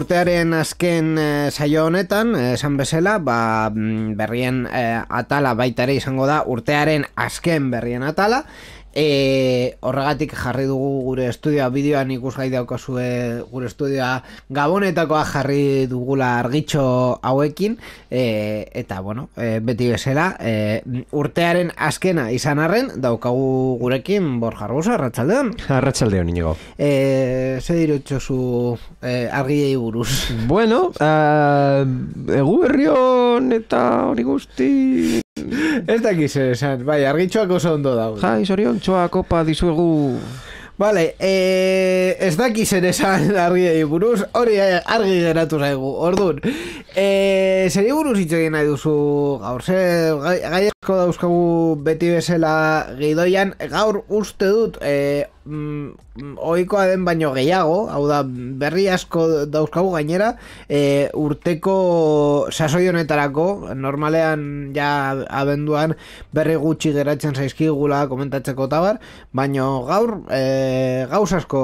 urtearen azken e, saio honetan, esan bezala, ba, mm, berrien e, atala baita ere izango da, urtearen azken berrien atala, E, horregatik jarri dugu gure estudioa bideoan ikusgai daukazue gure estudioa gabonetakoa jarri dugula argitxo hauekin e, eta bueno, e, beti bezala e, urtearen azkena izan arren daukagu gurekin Borja Arbusa, Arratxaldeon Arratxaldeon inigo e, Ze dirutxozu e, argiei buruz? Bueno, uh, egu berrion eta hori guzti Ez dakiz esan, bai, argitxoak oso ondo dago. Jai, sorion, txoa kopa dizuegu. Vale, eh, ez daki zer esan argi buruz, hori argi geratu zaigu, orduan. Eh, zer buruz hitz egin nahi duzu gaur, zer gai asko dauzkagu beti bezala gidoian, gaur uste dut, eh, mm, oikoa den baino gehiago, hau da, berri asko dauzkagu gainera, e, urteko sasoi honetarako, normalean ja abenduan berri gutxi geratzen zaizkigula komentatzeko tabar, baino gaur e, gauz asko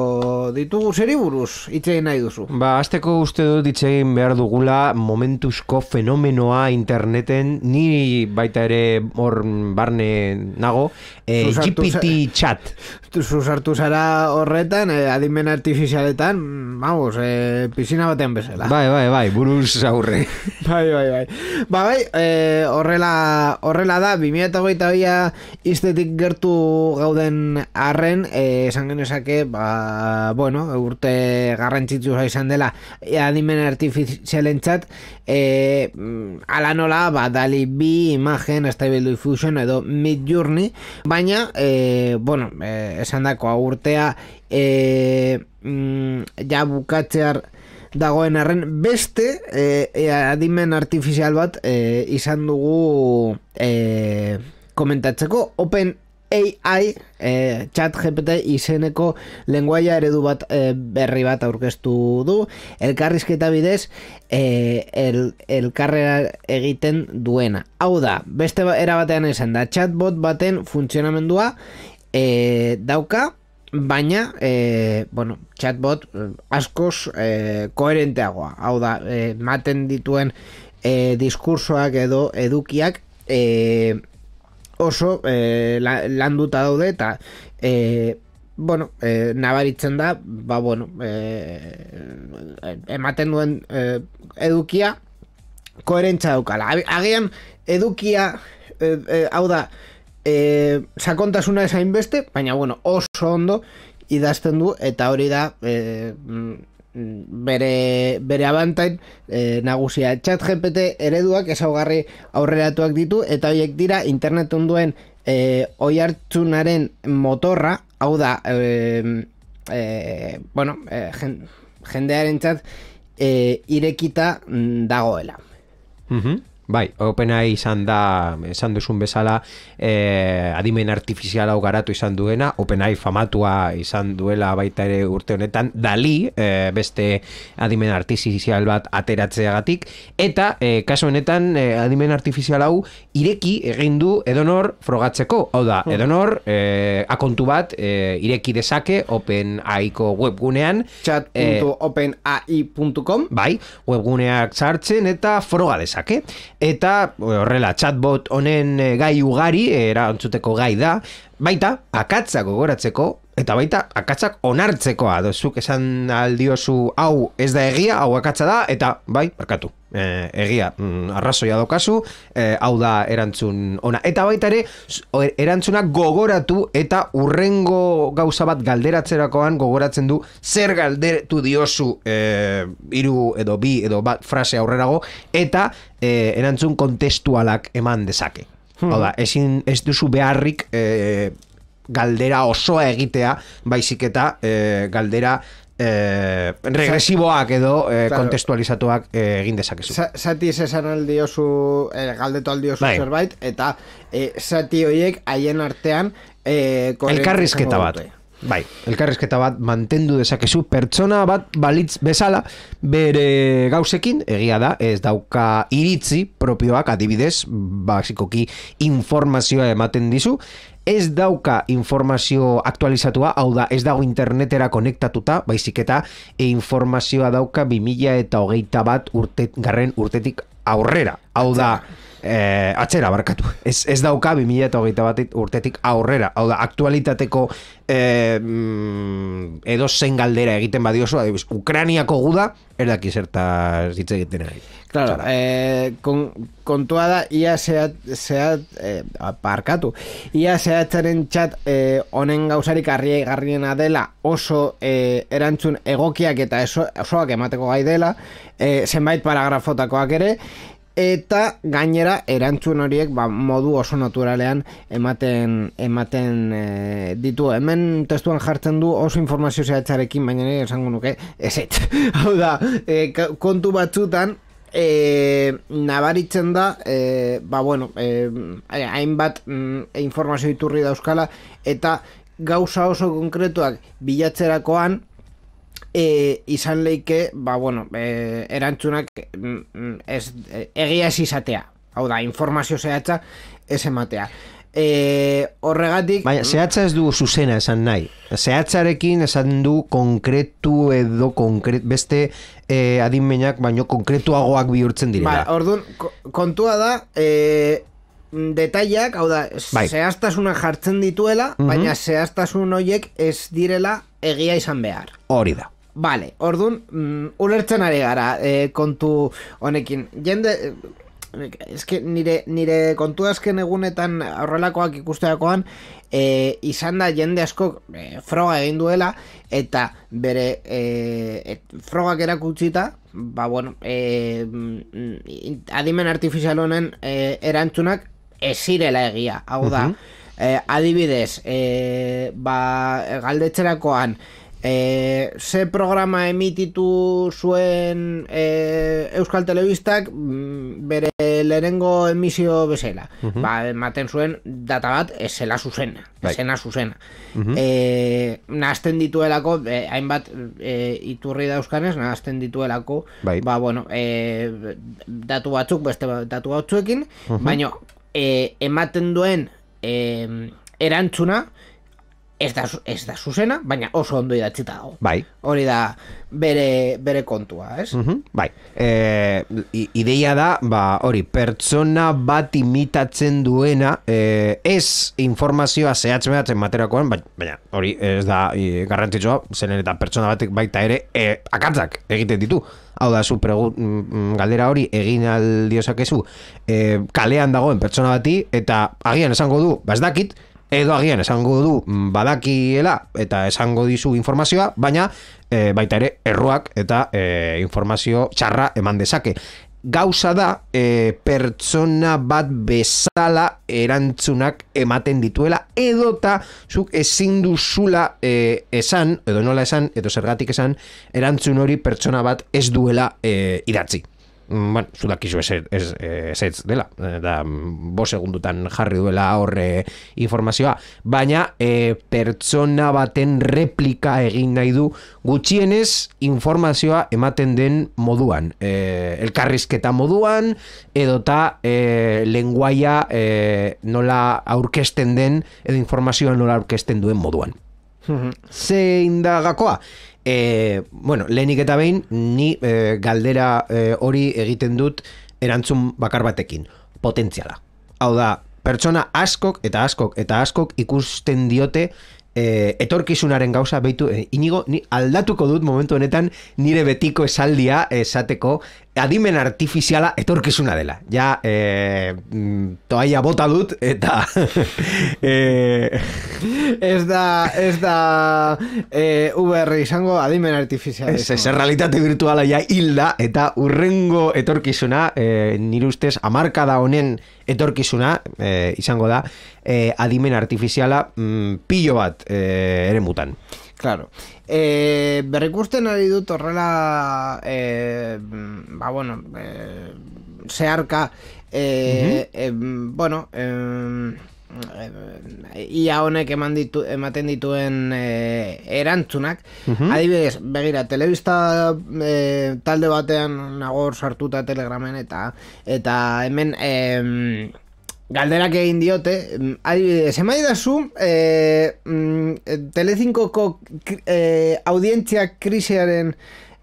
ditugu zeri buruz, itzein nahi duzu. Ba, azteko uste dut itzein behar dugula momentuzko fenomenoa interneten, ni baita ere hor barne nago, e, GPT chat. Zuzartu sartu zara horretan, eh, adimen artifizialetan, vamos, eh, piscina batean bezala. Bai, bai, bai, buruz aurre. bai, bai, bai. Ba, bai, eh, horrela, horrela da, 2008 bia iztetik gertu gauden arren, eh, esan genezake, ba, bueno, urte garrantzitzu izan dela, eh, adimen artifizialen eh, ala nola, ba, dali bi imagen, Stable Diffusion edo Mid Journey, baina, eh, bueno, eh, esan dako urtea e, mm, ja bukatzear dagoen arren beste e, e, adimen artifizial bat e, izan dugu e, komentatzeko. Open AI e, chat GPT izeneko lenguaia eredu bat e, berri bat aurkeztu du. Elkarrizketa bidez e, el, elkarrera egiten duena. Hau da, beste era batean esan da chatbot baten funtzionamendua e, dauka baina e, bueno, chatbot eh, askoz e, koherenteagoa. Hau da, e, maten dituen e, diskursoak edo edukiak e, oso e, landuta daude eta e, bueno, e, nabaritzen da ba bueno e, ematen duen e, edukia koherentza daukala. Agian edukia e, e, hau da e, sakontasuna esain beste, baina bueno, oso ondo idazten du eta hori da e, bere, bere abantain e, nagusia. Chat GPT ereduak ezaugarri aurreratuak ditu eta horiek dira internet onduen e, oi hartzunaren motorra. Hau da e, e, bueno e, jendearen txat e, irekita dagoela. Mm Bai, OpenAI izan da, esan duzun bezala, eh, adimen artifiziala garatu izan duena, OpenAI famatua izan duela baita ere urte honetan, dali, eh, beste adimen artifizial bat ateratzeagatik, eta eh, kaso honetan eh, adimen artifizial hau ireki egin du edonor frogatzeko, hau da, hmm. edonor eh, akontu bat eh, ireki dezake OpenAIko webgunean, chat.openai.com bai, webguneak sartzen eta froga dezake eta horrela chatbot honen eh, gai ugari erantzuteko gai da. Baita akatzak gogoratzeko eta baita akatzak onartzekoa. Dozuk esan aldiozu hau ez da egia hau akatza da eta bai barkatu e, egia mm, arrazoia dokazu e, hau da erantzun ona eta baita ere erantzunak gogoratu eta urrengo gauza bat galderatzerakoan gogoratzen du zer galderetu diozu e, iru edo bi edo bat frase aurrerago eta e, erantzun kontestualak eman dezake Hmm. Hau da, ezin, ez duzu beharrik e, galdera osoa egitea, baizik eta e, galdera e, regresiboak edo e, claro. kontestualizatuak e, egin dezakezu. Zati ez esan aldiozu, e, galdetu aldiozu bai. zerbait, eta e, zati horiek haien artean e, elkarrizketa bat. Bai, elkarrezketa bat mantendu dezakezu pertsona bat balitz bezala bere gauzekin egia da ez dauka iritzi propioak adibidez basikoki informazioa ematen dizu ez dauka informazio aktualizatua, hau da, ez dago internetera konektatuta, baizik eta e, informazioa dauka 2000 eta hogeita bat urte, garren urtetik aurrera. Hau da, eh, atzera barkatu. Ez, ez dauka 2000 eta hogeita bat urtetik aurrera. Hau da, aktualitateko eh, mm, edo zen galdera egiten badiozu, adibidez, Ukraniako guda, erdaki zerta hitz egiten ari. Claro, eh, kon, kontua da, ia zehat, zehat eh, parkatu, ia zehatzaren txat eh, honen gauzarik garrie garriena dela oso eh, erantzun egokiak eta eso, osoak emateko gai dela, eh, zenbait paragrafotakoak ere, eta gainera erantzun horiek ba, modu oso naturalean ematen ematen e, ditu. Hemen testuan jartzen du oso informazio zehatzarekin baina esango nuke eset hau da e, kontu batzutan e, nabaritzen da e, ba bueno e, hainbat mm, informazio iturri dauzkala eta gauza oso konkretuak bilatzerakoan e, izan leike, ba, bueno, e, erantzunak mm, mm, ez, egia ez izatea. Hau da, informazio zehatza ez ematea. E, horregatik... Baina, zehatza ez du zuzena esan nahi. Zehatzarekin esan du konkretu edo konkret, beste e, adinmenak baino konkretuagoak bihurtzen direla. Ba, orduan, kontua da... E, detaileak, hau da, bai. zehaztasuna jartzen dituela, mm baina zehaztasun horiek ez direla egia izan behar. Hori da. Vale, ordun mm, ulertzen ari gara e, kontu honekin. Jende, eske nire, nire kontu azken egunetan horrelakoak ikusteakoan, e, izan da jende asko e, froga egin duela, eta bere e, et, frogak erakutsita, ba bueno, e, adimen artifizial honen e, erantzunak ezirela egia. Hau da, e, adibidez, e, ba, galdetzerakoan, e, ze programa emititu zuen e, Euskal Telebistak mm, bere lehenengo emisio bezala. Uh -huh. Ba, ematen zuen data bat esela zuzena, bai. esena zuzena. Uh -huh. e, dituelako, e, hainbat e, iturri dauzkanez, nazten dituelako, bai. ba, bueno, e, datu batzuk, beste datu batzuekin, uh -huh. baina e, ematen duen e, erantzuna, ez da, ez da zuzena, baina oso ondo idatzita dago. Bai. Hori da bere, bere kontua, ez? Uh bai. E, ideia da, ba, hori, pertsona bat imitatzen duena, e, ez informazioa zehatz mehatzen materakoan, baina hori ez da e, garrantzitsua, zenen eta pertsona batek baita ere e, akatzak egiten ditu. Hau da, zu mm, galdera hori egin aldiosakezu e, kalean dagoen pertsona bati, eta agian esango du, bazdakit, edo agian esango du mm, badakiela eta esango dizu informazioa, baina e, baita ere erruak eta e, informazio txarra eman dezake. Gauza da e, pertsona bat bezala erantzunak ematen dituela edota zuk ezin duzula e, esan, edo nola esan, edo zergatik esan, erantzun hori pertsona bat ez duela e, idatzi. Mm, bueno, zudakizu ez, ez, ez, ez dela, eh, da, bo segundutan jarri duela horre informazioa, baina e, pertsona baten replika egin nahi du. Gutxienez informazioa ematen den moduan, e, elkarrizketa moduan, edota e, lenguaia e, nola aurkesten den, edo informazioa nola aurkesten duen moduan. Zein da gakoa? E, bueno, lehenik eta behin, ni e, galdera e, hori egiten dut erantzun bakar batekin. Potentziala. Hau da, pertsona askok eta askok eta askok ikusten diote e, etorkizunaren gauza behitu, e, inigo, ni aldatuko dut momentu honetan nire betiko esaldia esateko adimen artifiziala etorkizuna dela. Ja, e, toaia bota dut eta e, ez da ez da e, Uber izango adimen artifiziala. Ez, ez, realitate virtuala ja hilda eta urrengo etorkizuna e, nire ustez amarkada honen etorkizuna e, izango da e, adimen artifiziala mm, pilo bat e, ere mutan. Claro. E, berrikusten ari dut horrela e, ba bueno e, zeharka e, e, bueno e, ia honek eman ditu, ematen dituen e, erantzunak adibidez, begira, telebista e, talde batean nagor sartuta telegramen eta eta hemen e, galderak egin diote, mm, adibidez, emai dazu, e, mm, Telecinkoko e, audientzia krisiaren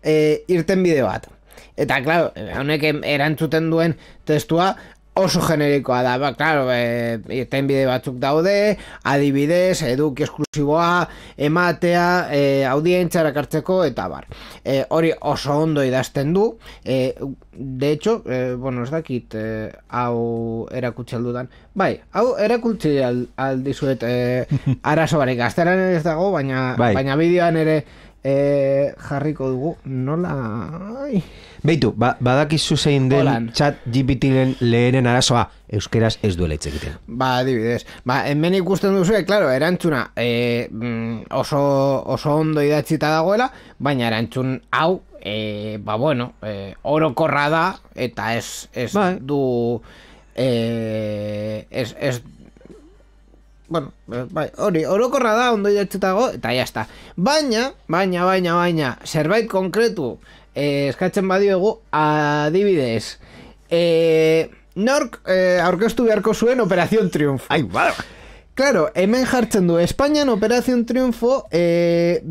e, irten bide bat. Eta, klaro, honek erantzuten duen testua oso generikoa da, ba, klaro, e, irten bide batzuk daude, adibidez, eduk esklusiboa, ematea, e, audientzia erakartzeko, eta bar. E, hori oso ondo idazten du, e, de hecho, e, bueno, ez dakit, e, hau erakutsi aldudan, bai, hau erakutsi aldizuet e, arazo barik, gazteran ez dago, baina, Bai. baina bideoan ere e, jarriko dugu, nola... Ai. Beitu, ba, badakizu zein den Holan. chat GPT-len lehenen arazoa, euskeraz ez duela hitz egiten. Ba, adibidez. Ba, hemen ikusten duzu, claro, erantzuna e, oso, oso ondo idatzita dagoela, baina erantzun hau, e, ba, bueno, e, orokorra da, eta ez, ez Bai. du... E, ez, ez, bueno, eh, bai, hori, orokorra da, ondo idatzita dago, eta jazta. Baina, baina, baina, baina, zerbait konkretu eh, eskatzen badiogu, adibidez, eh, nork eh, aurkeztu beharko zuen Operación Triunfo. Ai, bada! Claro, hemen jartzen du Espainian Operación Triunfo eh,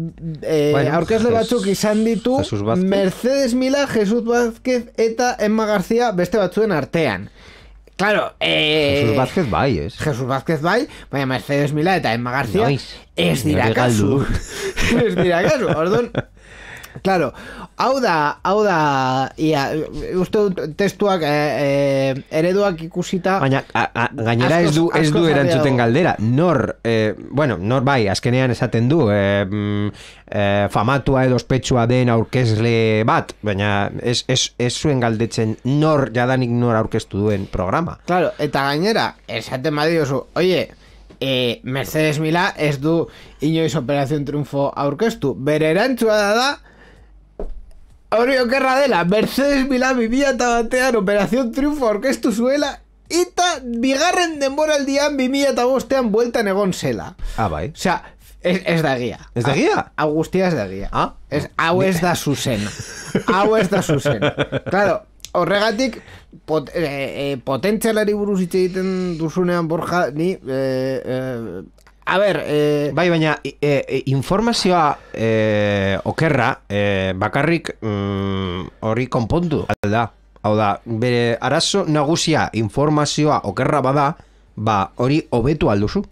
eh, Bueno, aurkezle batzuk izan ditu. Mercedes Mila, Jesus Vázquez eta Emma García beste batzuen artean. Claro, eh, Jesus Vázquez bai, ez? Jesus Vázquez bai, baina Mercedes Mila eta Emma García Noiz. ez dira Nori kasu. galdu. ez dira kasu. Orduan, claro, hau da, hau da, ia, uste dut testuak, eh, eh, ereduak ikusita, Baina, a, a, gainera ez du, ez du erantzuten galdera. Nor, eh, bueno, nor bai, azkenean esaten du, mm, eh, famatua edo ospetsua den aurkezle bat, baina ez, ez, ez zuen galdetzen nor jadanik nor aurkeztu duen programa. Claro, eta gainera, esaten badiozu, oie, e, Mercedes Mila ez du inoiz Operación Triunfo aurkeztu. Bere erantzua da da, hori okerra dela, Mercedes Mila bibia eta batean Operación Triunfo aurkeztu zuela, eta bigarren denboraldian bimila eta bostean bueltan egon zela. Ah, bai. Osea, ez, ez da egia. Ez da egia? Hau guztia ez da egia. Ah. Ez, hau ez da zuzen. hau ez da zuzen. Claro, horregatik pot, e, e, potentzialari buruz hitz egiten duzunean Borja, ni... E, e, a ber, e, Bai, baina e, e, informazioa e, okerra e, bakarrik mm, hori konpondu da. Hau da, bere arazo nagusia informazioa okerra bada, ba hori hobetu alduzu.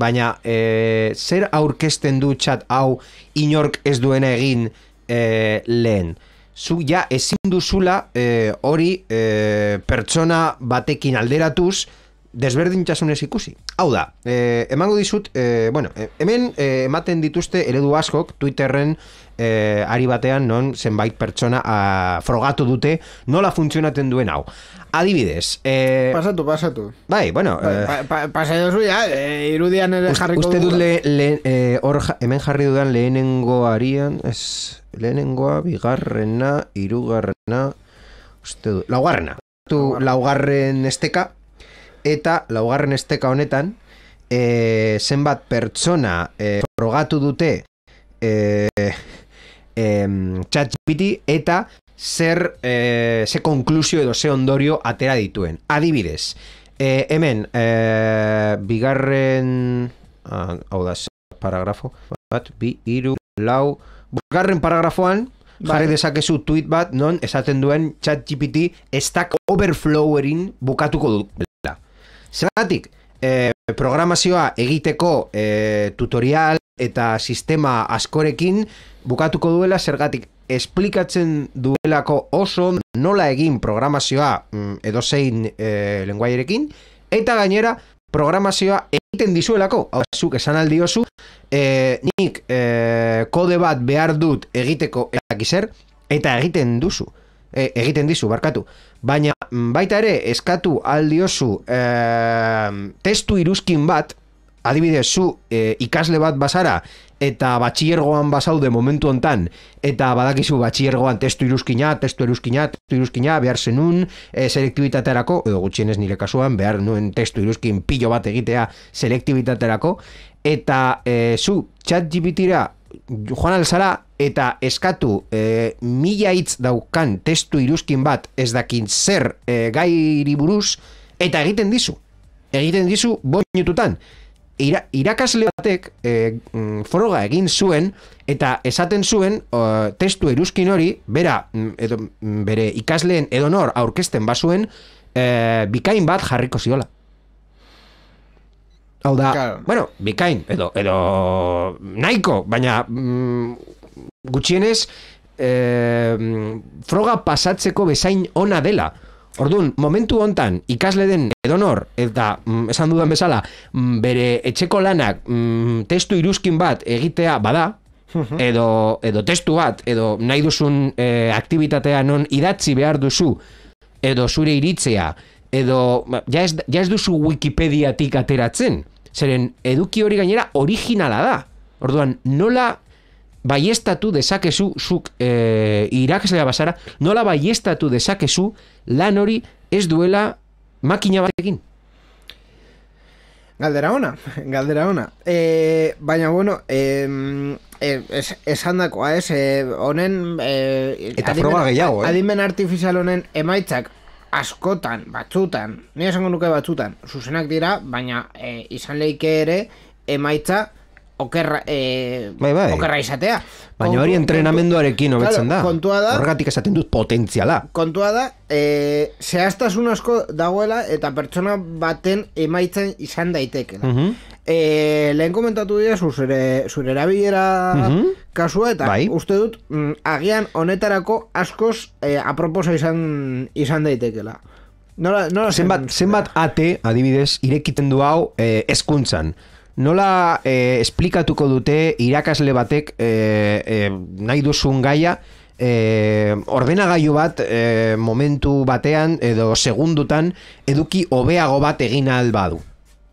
Baina e, zer aurkezten du txat hau inork ez duena egin e, lehen. Zu ja ezin duzula e, hori e, pertsona batekin alderatuz desberdintasunez ikusi. Hau da, e, emango dizut, e, bueno, e, hemen e, ematen dituzte eredu askok Twitterren e, ari batean non zenbait pertsona a, frogatu dute nola funtzionaten duen hau. Adibidez, e, pasatu, pasatu. bai, bueno, eh, Pa, pa, pasa dozu ya, e, irudian ere Uste, jarriko uste dut le, le, hor ja- hemen jarri dudan lehenengo arian, ez, lehenengoa, bigarrena, irugarrena, uste dut, laugarrena. Tu laugarren esteka, eta laugarren esteka honetan, eh, zenbat pertsona eh, frogatu dute eh, em, ChatGPT eta zer eh, ze konklusio edo ze ondorio atera dituen. Adibidez, eh, hemen eh, bigarren ah, hau da, paragrafo bat, bi, iru, lau bigarren paragrafoan jarri dezakezu tweet bat non esaten duen ChatGPT Stack Overflowerin bukatuko duela. Zeratik, eh, programazioa egiteko eh, tutorial eta sistema askorekin bukatuko duela zergatik esplikatzen duelako oso nola egin programazioa mm, edozein eh, lenguaierekin eta gainera programazioa egiten dizuelako. Hau, zuk esan aldiozu, eh, nik eh, kode bat behar dut egiteko ezakizer, eta egiten duzu. E, egiten dizu, barkatu. Baina mm, baita ere, eskatu aldiozu eh, testu iruzkin bat, adibidez, zu eh, ikasle bat bazara, eta batxillergoan bazaude momentu hontan, eta badakizu batxillergoan testu iruzkina, testu iruzkina, testu iruzkina, behar zenun, e, selektibitaterako, edo gutxienez nire kasuan, behar nuen testu iruzkin pilo bat egitea selektibitaterako, eta e, zu chat GPT-ra joan alzara eta eskatu e, mila hitz daukan testu iruzkin bat ez dakin zer e, gairi buruz eta egiten dizu. egiten dizu bost minututan. Ira, irakasle batek e, froga egin zuen eta esaten zuen o, testu eruskin hori bera mm, edo, mm, bere ikasleen edonor aurkezten bazuen e, bikain bat jarriko ziola. Hau da, Claro. bueno, bikain, edo, edo nahiko, baina mm, gutxienez e, mm, froga pasatzeko bezain ona dela. Orduan, momentu hontan ikasle den edonor eta mm, esan dudan bezala mm, bere etxeko lanak mm, testu iruzkin bat egitea bada edo, edo testu bat edo nahi duzun e, aktivitatea non idatzi behar duzu edo zure iritzea edo ba, ja ez, ja ez duzu Wikipediatik ateratzen. Zeren eduki hori gainera originala da. Orduan nola baiestatu dezakezu zuk e, irakaslea basara nola baiestatu dezakezu lan hori ez duela makina batekin Galdera ona, galdera ona. E, baina, bueno, e, es, esan dakoa, ez, e, honen... E, Eta froga gehiago, eh? Adimen artifizial honen emaitzak askotan, batzutan, ni esango nuke batzutan, zuzenak dira, baina e, izan leike ere emaitza okerra, e, Bai, bai. okerra izatea. baina hori entrenamenduarekin hobetzen da Claro, kontua da, horregatik esaten dut potentziala kontua da, e, zehaztasun asko dagoela eta pertsona baten emaitzen izan daitekela. Mhm. E, lehen komentatu dira zure, zure erabilera Mhm. kasua eta Bai. uste dut mm, agian honetarako askoz e, aproposa izan izan daitekela. Nola, nola zenbat, zen- zenbat ate, adibidez, irekiten du hau eh, eskuntzan. Nola eh, esplikatuko dute irakasle batek eh, eh, nahi duzun gaia eh, ordenagailu bat eh, momentu batean edo segundutan eduki hobeago bat egin ahal badu.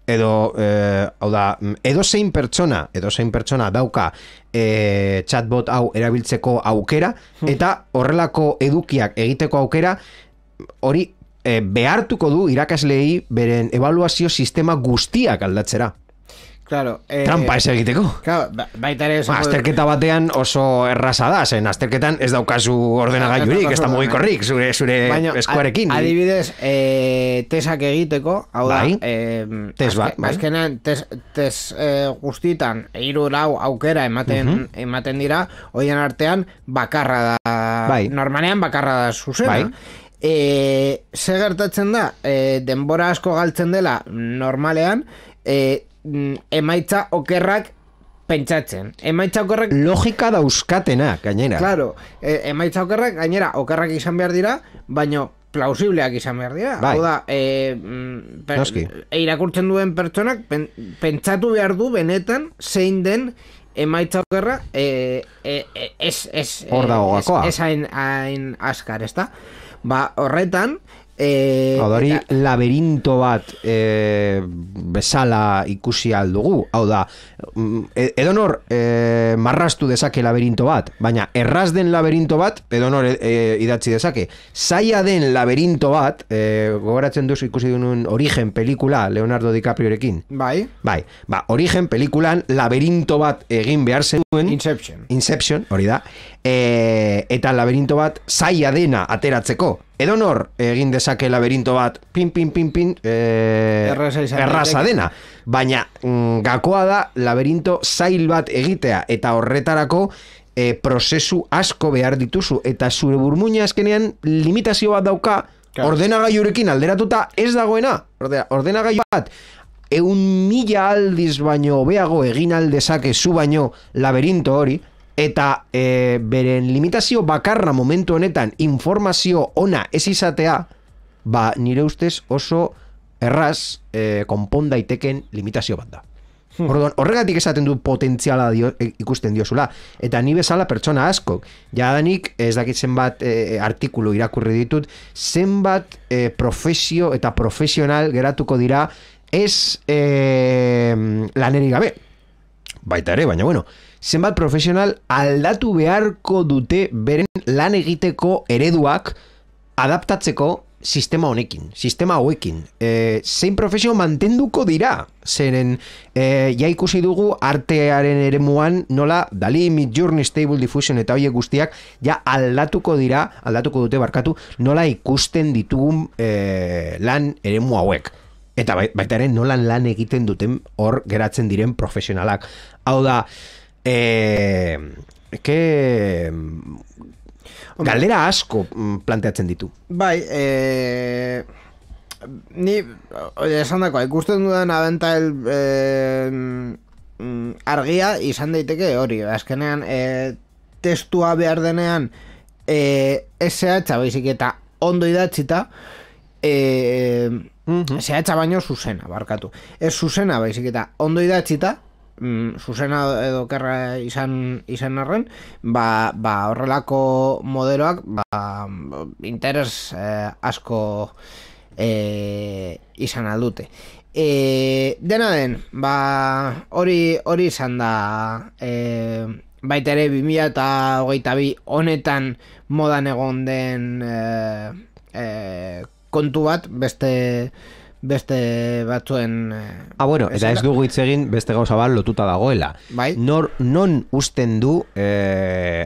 Edo, eh, hau da, edo zein pertsona, edo zein pertsona dauka eh, chatbot hau erabiltzeko aukera, eta horrelako edukiak egiteko aukera, hori e, behartuko du irakasleei beren evaluazio sistema guztiak aldatzera. Claro, eh, Trampa ez egiteko. Claro, ba- baita ere Ba, azterketa batean oso erraza da, zen azterketan ez daukazu ordenagailurik, ez da mugikorrik, zure, zure Baina, eskuarekin. adibidez, e, tesak egiteko, hau Bai. da, e, Test bat, bai. azkenean, tes, tes e, guztitan, hiru lau aukera ematen, Mhm. ematen dira, hoien artean, bakarra da, Bai. normalean bakarra da zuzena. Bai. E, ze gertatzen da, e, denbora asko galtzen dela normalean, e, emaitza okerrak pentsatzen. Emaitza okerrak Logika dauzkatenak, gainera. Claro, e, emaitza okerrak, gainera, okerrak izan behar dira, baino plausibleak izan behar dira. Bai. Hau da, e, mm, per- e, irakurtzen duen pertsonak pen, pentsatu behar du benetan zein den emaitza okerra e, e, e, ez, ez, Hor dago gakoa. ez hain, hain askar, ezta? Ba, horretan, e, Hau da hori eta- laberinto bat e, bezala ikusi aldugu. Hau da, mm, e- edonor e, marrastu dezake laberinto bat, baina erraz den laberinto bat, edonor e, e, idatzi dezake. Zaila den laberinto bat, e, gogoratzen duzu ikusi duen origen pelikula Leonardo DiCapriorekin. bai, Bai, ba, origen pelikulan laberinto bat egin behar zenuen. Inception. Inception, hori da. E, eta laberinto bat zaila dena ateratzeko. Edonor egin dezake laberinto bat pin, pin, pin, pin e, Erraza dena. Baina mm, gakoa da laberinto zail bat egitea eta horretarako e, prozesu asko behar dituzu eta zure burmuina azkenean limitazio bat dauka Claro. ordenagailurekin alderatuta ez dagoena. Orde, ordenagailu bat eun mila aldiz baino hobeago egin aldezake zu baino laberinto hori eta e, beren limitazio bakarra momentu honetan informazio ona ez izatea ba nire ustez oso erraz e, konpon daiteken limitazio bat da. Orduan, horregatik esaten du potentziala dio, e, ikusten diozula. Eta ni bezala pertsona asko. Jadanik, ez dakit zenbat e, artikulu irakurri ditut, zenbat e, profesio eta profesional geratuko dira ez e, laneri gabe. Baita ere, baina bueno, zenbat profesional aldatu beharko dute beren lan egiteko ereduak adaptatzeko sistema honekin, sistema hauekin. E, zein profesio mantenduko dira? Zeren, e, ja ikusi dugu artearen eremuan nola Dali, Midjourney, Stable Diffusion eta hoiek guztiak ja aldatuko dira, aldatuko dute barkatu, nola ikusten ditugun e, lan eremu hauek. eta bai- baita ere nolan lan egiten duten hor geratzen diren profesionalak. Hau da, e, ke, galdera asko mm, planteatzen ditu. Bai, e, ni, esan dako, ikusten dudan abental e, mm, argia izan daiteke hori, azkenean e, testua behar denean e, SH baizik eta ondo idatzita e, Mhm. SH baino zuzena, barkatu. Ez zuzena baizik eta ondo idatzita, mm, zuzena edo kerra izan, izan arren, ba, ba horrelako modeloak ba, interes eh, asko eh, izan aldute. E, dena den, ba, hori hori izan da e, baita ere 2000 eta hogeita bi honetan modan egon den e, e, kontu bat beste beste batzuen e, Ah, bueno, eta ez dugu hitz egin beste gauza bat lotuta dagoela. Bai. Nor, non usten du eh,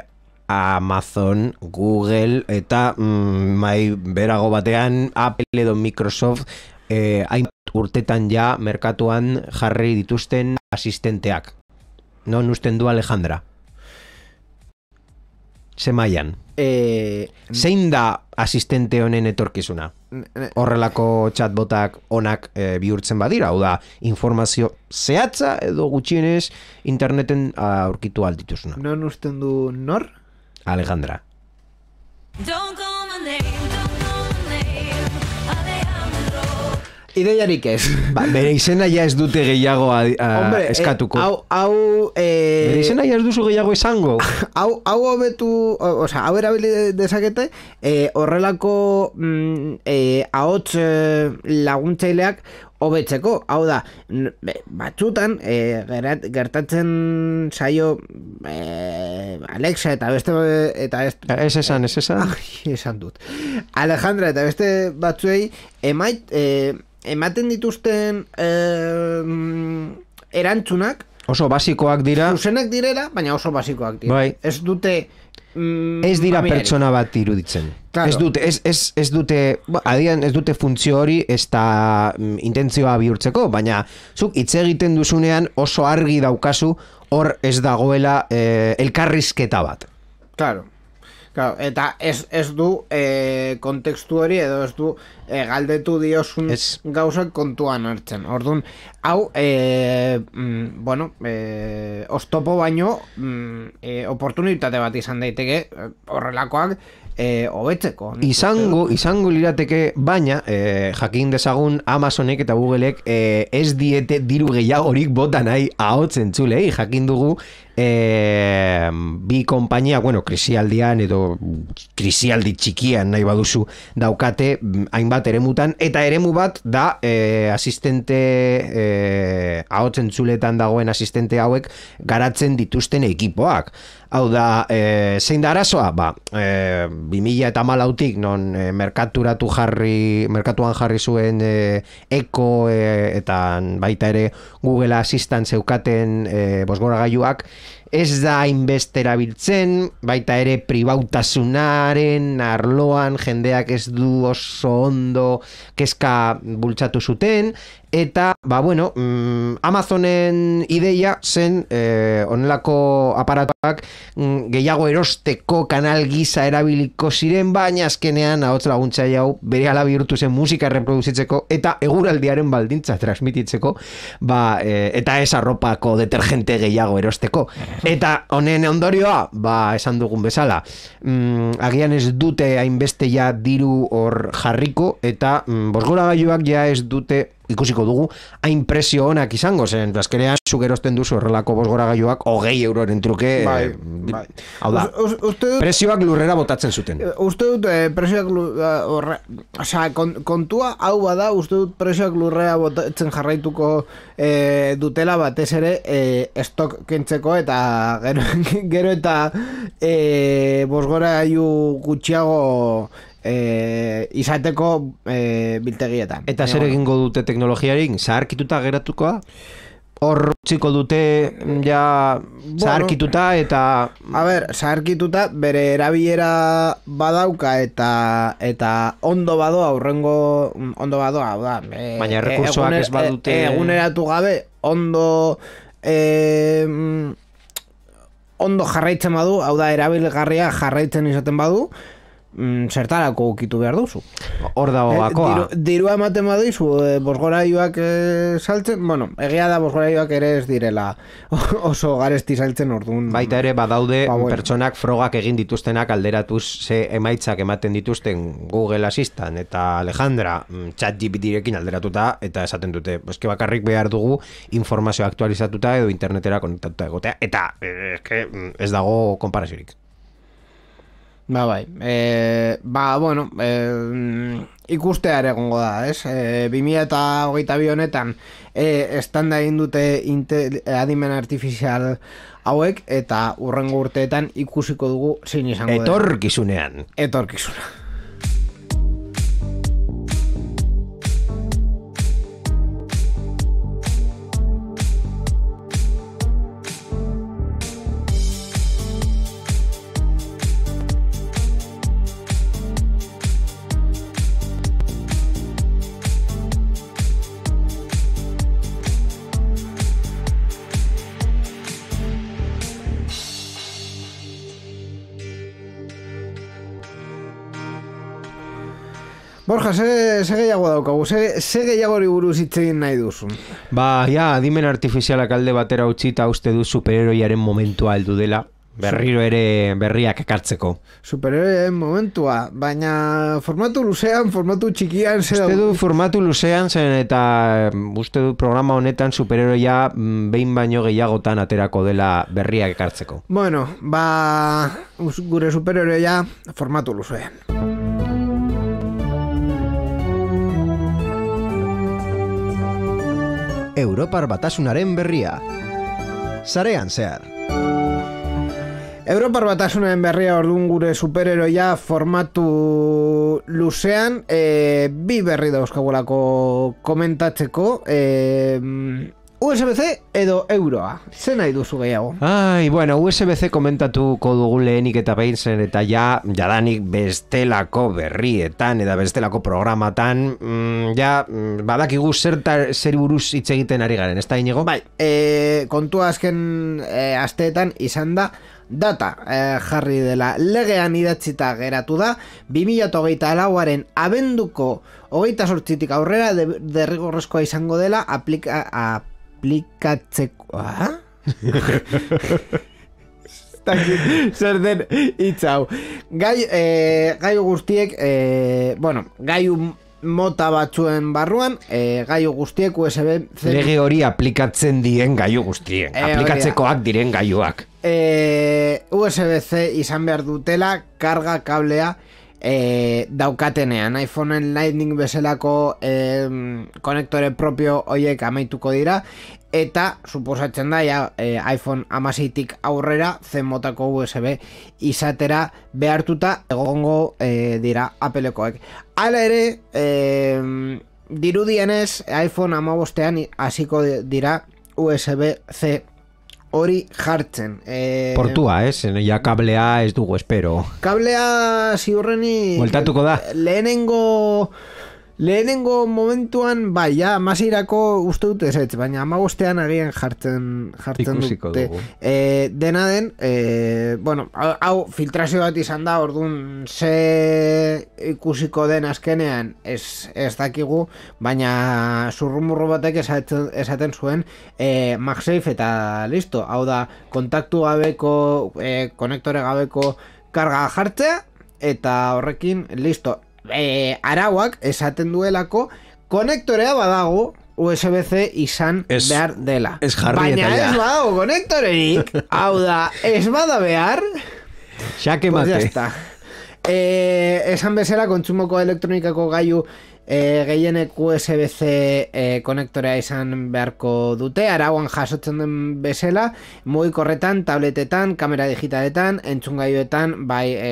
Amazon, Google eta mm, mai berago batean Apple edo Microsoft eh, hainbat urtetan ja merkatuan jarri dituzten asistenteak. Non usten du Alejandra? Ze mailan? e, Zein da asistente honen etorkizuna? horrelako chatbotak onak e, bihurtzen badira, hau da, informazio zehatza edo gutxienez interneten aurkitu aldituzuna. non usten du nor? Alejandra. Don't call my name, don't Ideiarik ez. Ba, bere izena ja ez dute gehiago a, a, Hombre, eh, eskatuko. hau, hau, eh, bere izena ja ez duzu gehiago esango. hau, hau hobetu, o- osea, hau erabili dezakete, eh, horrelako mm, eh, ahots eh, laguntzaileak hobetzeko. Hau da, batzutan eh, gerat, gertatzen saio eh, Alexa eta beste eta ez, Ez esan, ez esan. Ai, esan dut. Alejandra eta beste batzuei emait, eh, ematen dituzten eh, erantzunak Oso basikoak dira, zuzenak direla, baina oso basikoak dira. Bai. Ez dute mm, ez dira mamilarik. pertsona bat iruditzen. Claro. Ez dute, ez, ez, ez dute, ba, adian ez dute funtzio hori ez da mm, intentzioa bihurtzeko, baina zuk hitz egiten duzunean oso argi daukazu hor ez dagoela eh, elkarrizketa bat. Claro. Claro, eta ez, ez du eh, kontekstu hori edo ez du eh, galdetu diosun Ez. gauzak kontuan hartzen. Orduan, hau, eh, mm, bueno, eh, ostopo baino mm, eh, oportunitate bat izan daiteke horrelakoak eh, hobetzeko. Izango, izango lirateke, baina eh, jakin dezagun Amazonek eta Googleek eh, ez diete diru gehiagorik bota nahi ahotzen txulei, jakin dugu eh, bi konpainia, bueno, krisialdian edo krisialdi txikian nahi baduzu daukate mm, hainbat eremutan, eta eremu bat da eh, asistente eh, ahotzen txuletan dagoen asistente hauek garatzen dituzten ekipoak. Hau da, e, zein da arazoa? Ba, e, 2000 eta malautik non e, merkaturatu jarri, merkatuan jarri zuen e, Echo e, eta baita ere Google Assistant zeukaten e, bosgoragailuak, ez da hainbeste erabiltzen, baita ere pribautasunaren arloan jendeak ez du oso ondo kezka bultzatu zuten, eta, ba bueno, mm, Amazonen ideia zen eh, onelako aparatuak mm, gehiago erosteko kanal gisa erabiliko ziren, baina azkenean ahots laguntzaile hau bere ala bihurtu zen musika reproduzitzeko eta eguraldiaren baldintza transmititzeko, ba, eh, eta ez arropako detergente gehiago erosteko. Eta honen ondorioa, ba, esan dugun bezala, mm, agian ez dute hainbeste ja diru hor jarriko, eta mm, bosgoragailuak ja ez dute ikusiko dugu hain presio onak izango zen. Azkenean zuk erosten duzu horrelako bosgoragailuak hogei euroren truke Bai, eh, bai. hau da, Us- dut, presioak lurrera botatzen zuten. Eh, Uste dut eh, presioak lu- eh, osea, kon, kontua hau bada, uste dut presioak lurrea botatzen jarraituko eh, dutela batez ere eh, estok kentzeko eta gero, gero eta eh, bosgora gutxiago eh, izateko eh, biltegietan. eta zer egingo dute teknologiarik zaharkituta geratukoa hor txiko dute ja zaharkituta eta A ber, zaharkituta bere erabilera badauka eta eta ondo badoa aurrengo ondo badoa, hau da. E, Baina errekurtsoak ez badute- e, eguneratu gabe ondo e, ondo jarraitzen badu, hau da erabilgarria jarraitzen izaten badu, mm, zertarako ukitu behar duzu. hor dago Eh, gakoa. diru, dirua ematen badizu, e, bosgoraiuak e, saltzen, bueno, egia da bosgoraiuak ere ez direla oso garesti saltzen orduan. Baita ere badaude Ba, bueno. pertsonak frogak egin dituztenak alderatuz ze emaitzak ematen dituzten Google Assistant eta Alejandra mm, chat GPTrekin alderatuta eta esaten dute, eske bakarrik behar dugu informazio aktualizatuta edo internetera konektatuta egotea eta eh, eske mm, ez dago konparaziorik. Ba, bai. E, ba, bueno, e, ikustea ere egongo da, ez? E, 2008 honetan e, estanda egin dute adimen artifizial hauek eta urrengo urteetan ikusiko dugu zein izango den. Etorkizunean. Etorkizuna. Borja, ze, ze gehiago daukagu, ze, ze gehiagori buruz hitz egin nahi duzu. Ba, ja, adimen artifizialak alde batera utzi eta uste du superheroiaren momentua heldu dela. Berriro ere berriak ekartzeko. Superheroen momentua, baina formatu luzean, formatu txikian, ze Uste du formatu luzean zen eta em, uste du programa honetan superheroia mm, behin baino gehiagotan aterako dela berriak ekartzeko. Bueno, ba, gure superheroia formatu luzean. Europar batasunaren berria. Sarean zehar. Europar batasunaren berria orduan gure superheroia formatu luzean e, bi berri dauzkagulako komentatzeko e, USB-C edo euroa. Ze nahi duzu gehiago? Ai, bueno, USB-C komentatuko dugu lehenik eta behin zen eta ja, jadanik bestelako berrietan eta bestelako programatan, mm, ja, mm, badakigu zerta, zer buruz hitz egiten ari garen, ez da inigo? Bai, e, kontua azken e, asteetan izan da data e, jarri dela legean idatzita geratu da 2008 lauaren abenduko hogeita sortzitik aurrera de, derrigorrezkoa izango dela aplika, aplikatzeko ah? Zer den hitz hau. Gai, e, gaiu guztiek, e, bueno, gaiu mota batzuen barruan, e, gaiu guztiek USB Lege hori aplikatzen dien gaiu guztien, Eh, da. aplikatzekoak diren gaiuak. e, USB-C izan behar dutela karga kablea e, daukatenean. iPhoneen Lightning bezalako e, konektore propio hoiek amaituko dira. Eta suposatzen da ja, e, iPhone amaseitik aurrera zen motako USB izatera behartuta egongo e, dira Applekoek hala ere e, dirudienez iPhone amabostean hasiko dira USB-C hori jartzen. E, Portua, ez? Ja kablea ez dugu, espero. Kablea ziurreni... Bueltatuko da. Lehenengo... Lehenengo momentuan, bai, ja, masirako uste dut ez ez, baina amagostean agian jartzen, jartzen Ikusiko dute. dugu. E, dena den, e, bueno, hau filtrazio bat izan da, orduan ze ikusiko den azkenean ez, ez dakigu, baina zurrumurru batek esaten, esaten zuen e, MagSafe eta listo, hau da, kontaktu gabeko, e, konektore gabeko karga jartzea, eta horrekin, listo, e, arauak esaten duelako konektorea badago USB-C izan Ez- behar dela. ez jarri Baina ez badago konektorerik, hau da, ez bada behar, Xake pues ya mate. está. E, esan bezala, kontsumoko elektronikako gaiu e, gehienek USB-C e, konektorea izan beharko dute, arauan jasotzen den bezala, mugikorretan, tabletetan, kamera digitaletan, entzungailuetan, bai e,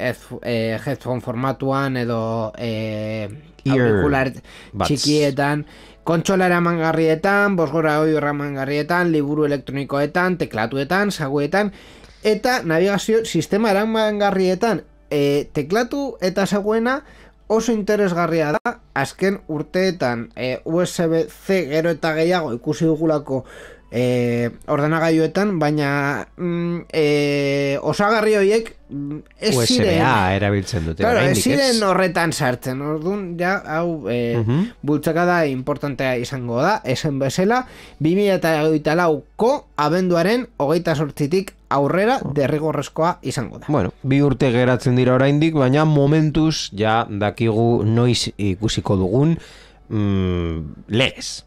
e, headphone formatuan edo e, aurikular txikietan, Kontsola eramangarrietan, bosgora hoi eramangarrietan, liburu elektronikoetan, teklatuetan, saguetan, eta navigazio sistema eramangarrietan, e, teklatu eta saguena oso interesgarria da, azken urteetan e, USB-C gero eta gehiago ikusi dugulako e, ordenagailuetan, baina mm, e, osagarri horiek mm, ez ziren... USB-A erabiltzen dute. Claro, ez ziren horretan sartzen, orduan, ja, hau, e, Mhm. bultzakada importantea izango da, esen bezala, 2008 lauko abenduaren hogeita sortzitik aurrera derrigorrezkoa izango da. Bueno, bi urte geratzen dira oraindik, baina momentuz ja dakigu noiz ikusiko dugun mm, legez.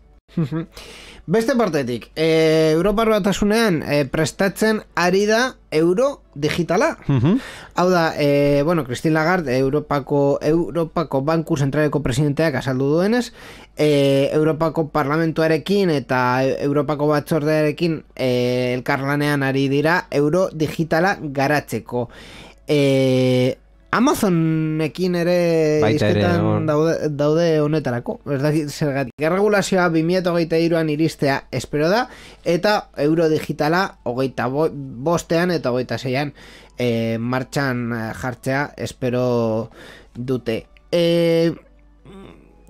Beste partetik, e, Europar batasunean e, prestatzen ari da euro digitala. Mhm. Hau da, e, bueno, Christine Lagarde, Europako, Europako Banku Zentraleko presidenteak azaldu duenez, e, Europako Parlamentuarekin eta Europako Batzordearekin e, elkarlanean ari dira euro digitala garatzeko. E, Amazonekin ere hor. daude, daude honetarako. Zergatik. Erregulazioa 2023an iristea espero da, eta euro digitala hogeita bo, bostean eta hogeita zeian e, martxan eh, jartzea espero dute. E,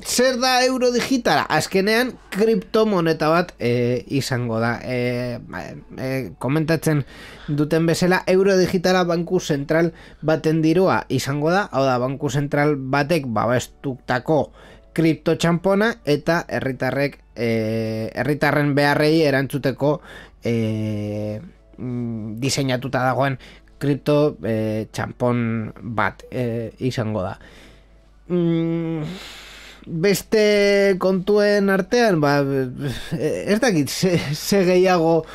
zer da euro digitala? Azkenean kriptomoneta bat e, izango da. E, e, komentatzen duten bezala euro digitala banku zentral baten dirua izango da. Hau da, banku zentral batek babestuktako kripto txampona eta herritarrek e, herritarren beharrei erantzuteko e, diseinatuta dagoen kripto e, txampon bat e, izango da. Mm, beste kontuen artean, ba, ez dakit, ze, ze gehiago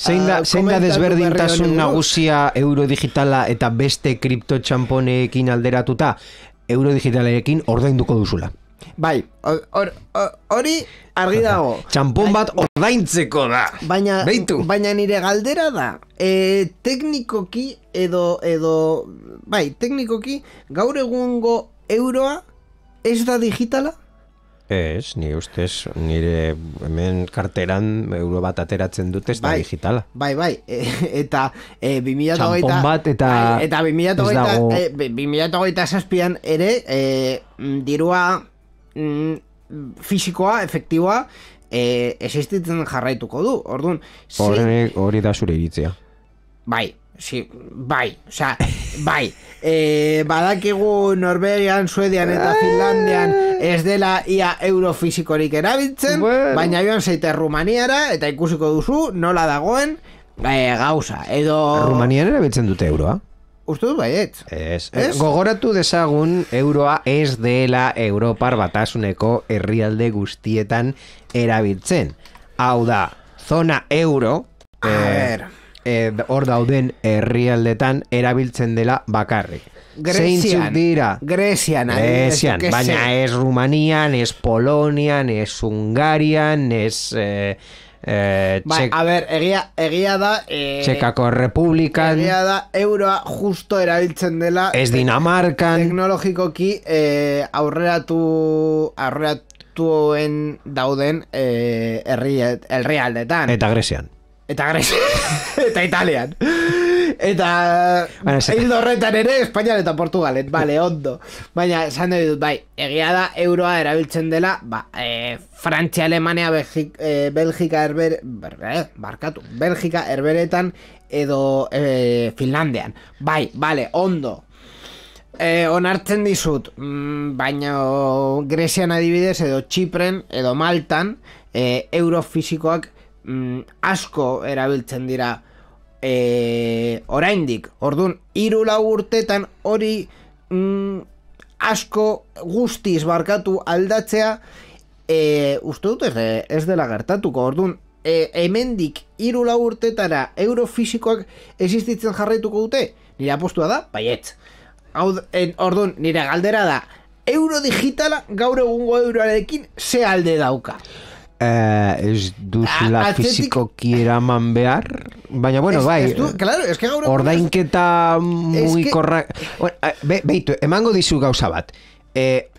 Zein da, ah, zein da desberdintasun nagusia euro digitala eta beste kripto txamponeekin alderatuta euro digitalarekin ordainduko duzula. Bai, hor- hor- hor- hori argi dago. Txampon bat ordaintzeko da. Baina, Beitu. baina nire galdera da, e, teknikoki edo, edo, bai, teknikoki gaur egungo euroa ez da digitala? Ez, ni ustez, nire hemen karteran euro bat ateratzen dute ez da Bai. digitala. Bai, bai, e, eta e, 2008... Txanpon bat eta bai, eta 2008, ez dago- e, 2008 zazpian ere e, mm, dirua mm, fisikoa, efektiboa, e, existitzen jarraituko du. Orduan, Hori, hori da zure iritzia. Bai, sí, bai, osea, bai. E, badakigu Norvegian, Suedian eta Finlandian ez dela ia eurofisikorik erabiltzen, Bueno. baina joan zeite Rumaniara eta ikusiko duzu nola dagoen e, gauza. Edo... Rumanian erabiltzen dute euroa. Uste dut baiet. Ez. Ez? Gogoratu dezagun euroa ez dela Europar batasuneko herrialde guztietan erabiltzen. Hau da, zona euro, A ber. Eh, hor dauden herrialdetan erabiltzen dela bakarrik. Grezian. Dira? Grezian. Grezian, baina ez Rumanian, ez Polonian, ez Hungarian, ez eh, eh, Txek- a ber, egia, egia da... E, Txekako Republikan, Egia da, euroa justo erabiltzen dela... ez Dinamarkan, teknologikoki eh, aurreratu aurreratuen dauden eh, herri herrialdetan eta Grecian. Eta Grecia eta Italian. Eta hildo horretan ere Espainian eta Portugalen. Vale, ondo. Baina esan dut bai egia da euroa erabiltzen dela ba, eh, Frantzia, Alemania, Belgik, eh, Belgika erber, ber, eh, barkatu Belgika erberetan edo eh, Finlandian. Bai, vale, ondo. Eh, onartzen dizut, mm, baina Grezian adibidez edo Txipren edo Maltan eh, eurofisikoak mm, asko erabiltzen dira eh, oraindik. Ordun hiru lau urtetan hori mm, asko guztiz barkatu aldatzea e, uste dut ez, ez dela gertatuko, orduan e, hemendik hiru lau urtetara eurofisikoak existitzen jarraituko dute, nire apostua da, baietz. Hau, en, orduan, nire galdera da, euro digitala gaur egungo euroarekin ze alde dauka. Eh, ez duzula A- atzetik- fizikoki eraman behar, baina bueno, Ez- bai, ez du- claro, es que gaur ordainketa muy que-. Bueno, eh, be, beitu, emango dizu gauza bat. Eh,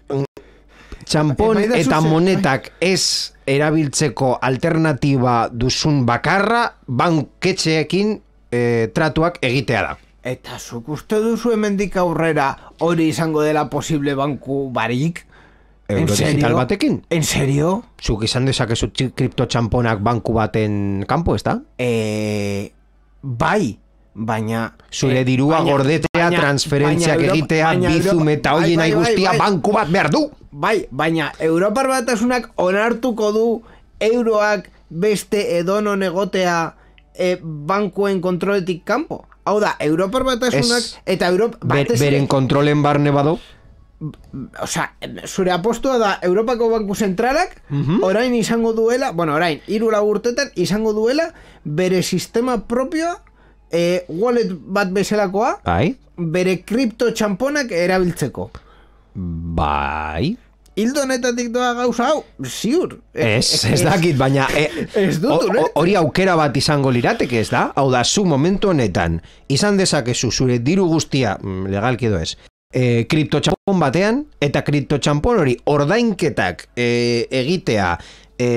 txampon eta monetak ez erabiltzeko alternatiba duzun bakarra banketxeekin e, tratuak egitea da. Eta zuk uste duzu hemendik aurrera hori izango dela posible banku barik? En Euro digital batekin? En serio? Zuk izan dezakezu kriptotxamponak banku baten kanpo, ez da? E, bai, baina... Zure eh, dirua baina- gordetea, baina- transferentziak baina egitea, baina bizum eta bai, hoien bai, bai, guztia banku bat behar du! Bai, baina Europar batasunak onartuko du euroak beste edonon egotea e, bankuen kontroletik kanpo. Hau da, Europar batasunak eta Europa... Ber, beren kontrolen barne bado, Osea, zure apostua da Europako Banku Zentralak orain izango duela, bueno, orain, hiru urtetan izango duela bere sistema propioa e, wallet bat bezalakoa bai? bere kripto txamponak erabiltzeko. Bai... Hildo honetatik doa gauza hau, ziur. Ez, ez dakit, baina e, Ez dut o- o- hori aukera bat izango lirateke ez da? Hau da, zu momentu honetan, izan dezakezu zure diru guztia, mm, legalki edo ez, e, kriptotxampon batean, eta kriptotxampon hori ordainketak e, egitea e,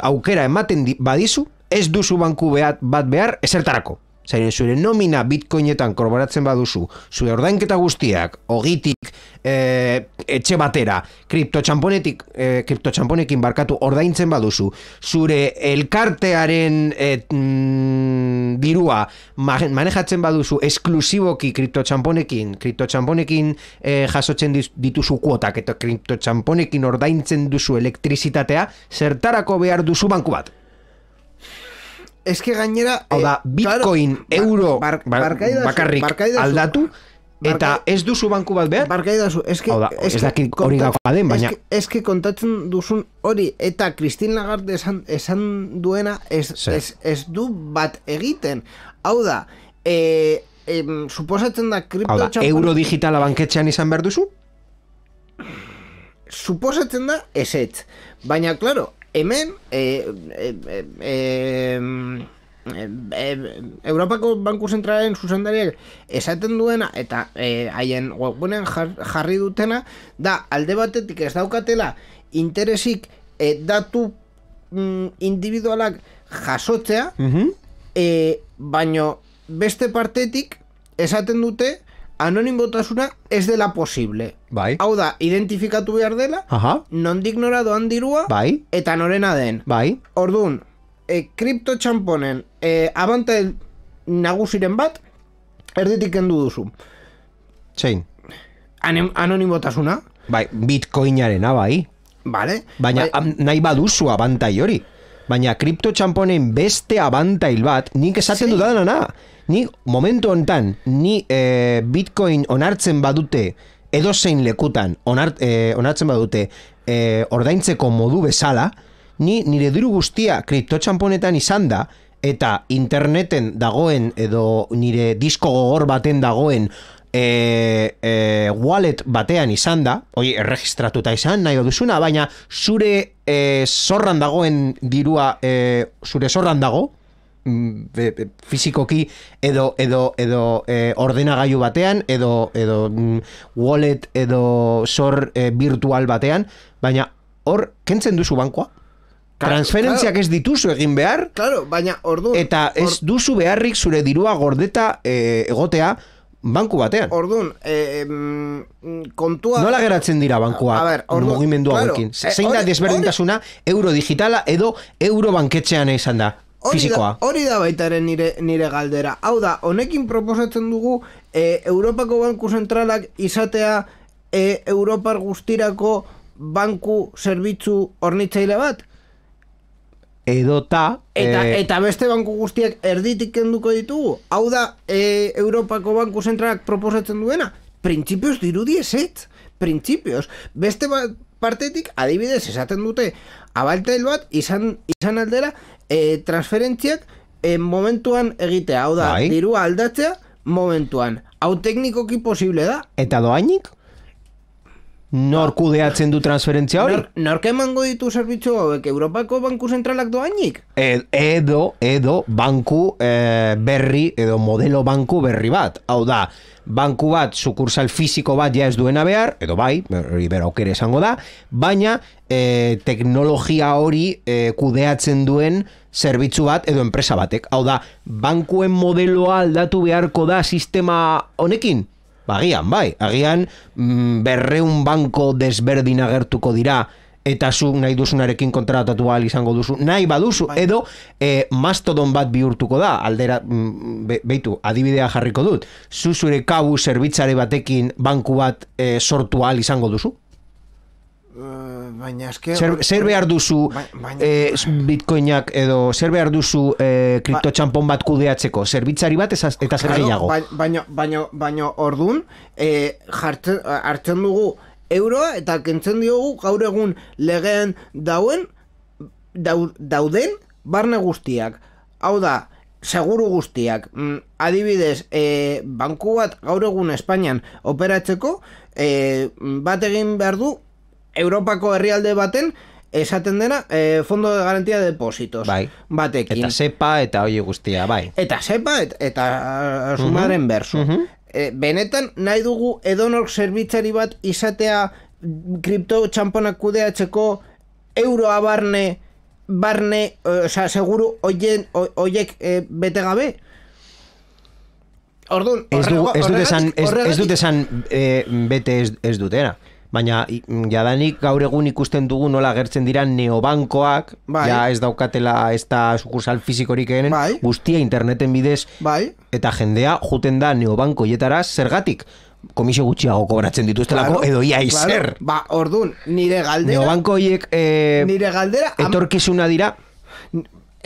aukera ematen di, badizu, ez duzu banku behat, bat behar, esertarako. Zeren zure nomina bitcoinetan korboratzen baduzu, zure ordainketa guztiak, ogitik, e, etxe batera, kriptotxamponetik, e, kriptotxamponekin barkatu ordaintzen baduzu, zure elkartearen e, mm, dirua ma- manejatzen baduzu esklusiboki kriptotxamponekin, kriptotxamponekin e, jasotzen diz- dituzu kuotak eta kriptotxamponekin ordaintzen duzu elektrizitatea, zertarako behar duzu banku bat. Ez que gainera... Hau da, eh, bitcoin, claro, euro, bar- ba- barkaidazu, bakarrik aldatu, eta Barkai- ez duzu banku bat behar? Barkaidazu, eske... Hau da, ez dakit hori gakoa den, baina- eske- Eske kontatzen duzun hori, eta Christine Lagarde esan, esan duena ez, ez, ez du bat egiten. Hau da, e, em, suposatzen da kripto Hau da, euro digitala banketxean izan behar duzu? suposatzen da ezetz. Baina, claro, hemen e, e, e, Europako Banku Zentralaren zuzendariak esaten duena eta e, haien webgunean jar, jarri dutena da alde batetik ez daukatela interesik e, datu mm, individualak jasotzea Mhm. e, baino beste partetik esaten dute anonimotasuna ez dela posible. Bai. Hau da, identifikatu behar dela, Aha, nondik nora doan dirua, bai, eta norena den. bai, Orduan, e, kripto txamponen e, abantail nagusiren bat, erditik kendu duzu. zein. Anonimotasuna, Bai, bitcoinarena, bai. vale? Baina Bai, nahi baduzu abantai hori. Baina kripto txamponen beste abantail bat, nik esaten Zein? dudana, ni momentu hontan, ni e, bitcoin onartzen badute, edozein lekutan onart, e, onartzen badute e, ordaintzeko modu bezala, ni nire diru guztia kripto txamponetan izan da, eta interneten dagoen edo nire disko gogor baten dagoen e, e, wallet batean izan da, hoi erregistratuta izan nahi duzuna, baina zure e, zorran dagoen dirua e, zure zorran dago, fizikoki edo edo edo e, ordenagailu batean edo edo mm, wallet edo zor e, virtual batean, baina hor kentzen duzu bankoa. Transferentziak claro. ez dituzu egin behar, Claro, baina orduan... eta ez duzu beharrik zure dirua gordeta e, egotea banku batean. Orduan, e, em, kontua... Nola geratzen dira bankuak A ber, ordu- mugimendu claro, hauekin? eh, Zein da hori- desberdintasuna euro digitala edo euro banketxean izan da? Fisikoa. hori da baitaren nire, nire galdera. Hau da, honekin proposatzen dugu e, Europako Banku Zentralak izatea e, Europar guztirako banku zerbitzu hornitzaile bat? Edota... Eta, eh, eta beste banku guztiak erditik kenduko ditugu? Hau da, e, Europako Banku Zentralak proposatzen duena? Printzipioz dirudi ezetz. Printzipioz. Beste ba- partetik, adibidez, esaten dute, abaltail bat, izan, izan aldera, e, transferentziak e, momentuan egitea. Hau da, Bai. dirua aldatzea momentuan. Hau teknikoki posible da. Eta doainik? Nor kudeatzen du transferentzia hori? Nor, nork emango ditu zerbitzu hauek Europako Banku Zentralak doainik? Ed- edo, edo, banku eh, berri, edo modelo banku berri bat. Hau da, banku bat, sukursal fisiko bat ja ez duena behar, edo bai, hori bera aukere esango da, baina eh, teknologia hori eh, kudeatzen duen zerbitzu bat edo enpresa batek. Hau da, bankuen modeloa aldatu beharko da sistema honekin? Ba, agian, bai, agian mm, berreun banko desberdin agertuko dira eta zu nahi duzunarekin kontratatu ahal izango duzu, nahi baduzu, edo e, mastodon bat bihurtuko da, aldera, mm, be, beitu, adibidea jarriko dut, zu zure kabu zerbitzare batekin banku bat e, sortu ahal izango duzu? Uh, baina eske... Zer, zer behar duzu Ba- baina- eh, bitcoinak edo zer behar duzu eh, kriptotxampon bat kudeatzeko? Zerbitzari bat ezaz- eta zer gehiago? bai- Baina, baina, baina ordun eh, jartzen, hartzen dugu euroa eta kentzen diogu gaur egun legean dauen dau, dauden barne guztiak. Hau da, seguru guztiak. Mm, adibidez, eh, banku bat gaur egun Espainian operatzeko eh, bat egin behar du Europako herrialde baten esaten dena eh, Fondo de Garantía de Depósitos Bai. batekin. Eta sepa eta hoi guztia, bai. Eta sepa et, eta uh, sumaren berso. E, benetan nahi dugu edonor zerbitzari bat izatea kripto txamponak kudeatzeko euroa barne barne, eh, osea, seguru oien, o- oiek e, bete gabe? Orduan, Ez, du, ez dut esan, ez, ez dut esan eh, bete ez, ez dutera. Baina i- jadanik gaur egun ikusten dugu nola agertzen dira neobankoak, Bai. ja ez daukatela ez da sukursal fizikorik egenen, Bai. guztia interneten bidez, Bai, eta jendea juten da neobanko ietara zergatik komisio gutxiago kobratzen dituztelako claro, edo ia claro. izer. Ba, orduan, nire galdera... Neobanko hiek eh, Nire galdera... am- etorkizuna dira,